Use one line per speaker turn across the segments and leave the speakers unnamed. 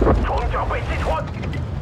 装甲被击穿。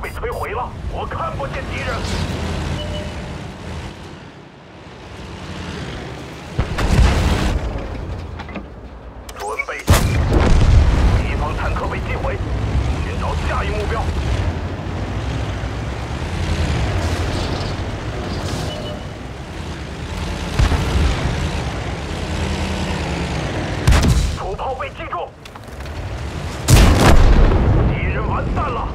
被摧毁了，我看不见敌人。准备，敌方坦克被击毁，寻找下一目标。主炮被击中，敌人完蛋了。